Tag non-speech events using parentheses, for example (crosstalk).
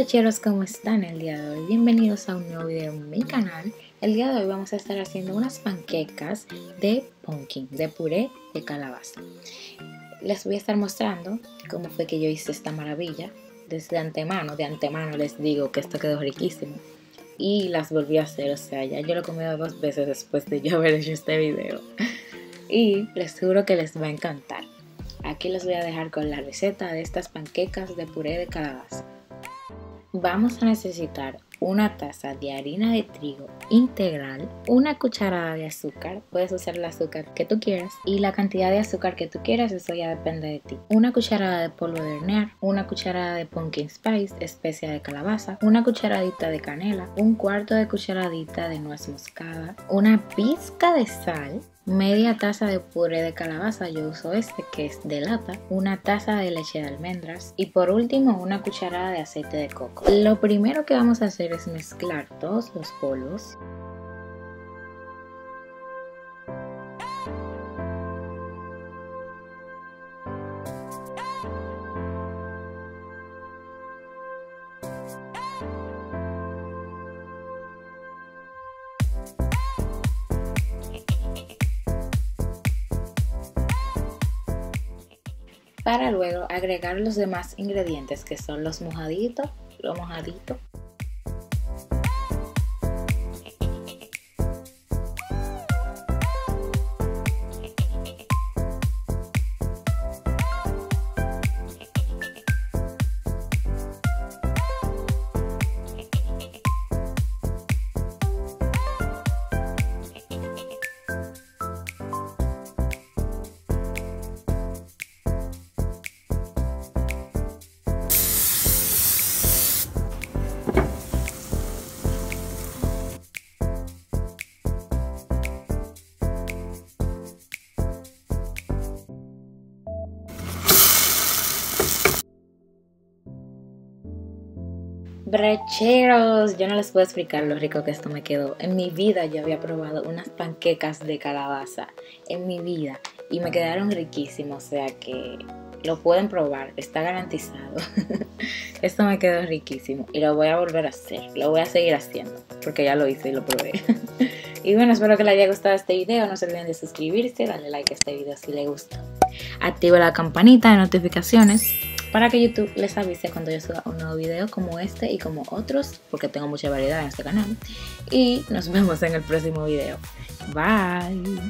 brecheros, ¿cómo están el día de hoy? Bienvenidos a un nuevo video en mi canal. El día de hoy vamos a estar haciendo unas panquecas de pumpkin, de puré de calabaza. Les voy a estar mostrando cómo fue que yo hice esta maravilla. Desde antemano, de antemano les digo que esto quedó riquísimo. Y las volví a hacer, o sea, ya yo lo he comido dos veces después de yo haber hecho este video. Y les juro que les va a encantar. Aquí les voy a dejar con la receta de estas panquecas de puré de calabaza. Vamos a necesitar una taza de harina de trigo integral, una cucharada de azúcar, puedes usar el azúcar que tú quieras y la cantidad de azúcar que tú quieras, eso ya depende de ti. Una cucharada de polvo de hornear, una cucharada de pumpkin spice, especia de calabaza, una cucharadita de canela, un cuarto de cucharadita de nuez moscada, una pizca de sal, media taza de puré de calabaza, yo uso este que es de lata, una taza de leche de almendras y por último una cucharada de aceite de coco. Lo primero que vamos a hacer mezclar todos los polvos para luego agregar los demás ingredientes que son los mojaditos, lo mojadito Brecheros, yo no les puedo explicar lo rico que esto me quedó. En mi vida yo había probado unas panquecas de calabaza, en mi vida, y me quedaron riquísimos, o sea que lo pueden probar, está garantizado. (laughs) esto me quedó riquísimo y lo voy a volver a hacer, lo voy a seguir haciendo, porque ya lo hice y lo probé. (laughs) y bueno, espero que les haya gustado este video, no se olviden de suscribirse, darle like a este video si les gusta. Activa la campanita de notificaciones para que YouTube les avise cuando yo suba un nuevo video como este y como otros, porque tengo mucha variedad en este canal. Y nos vemos en el próximo video. Bye.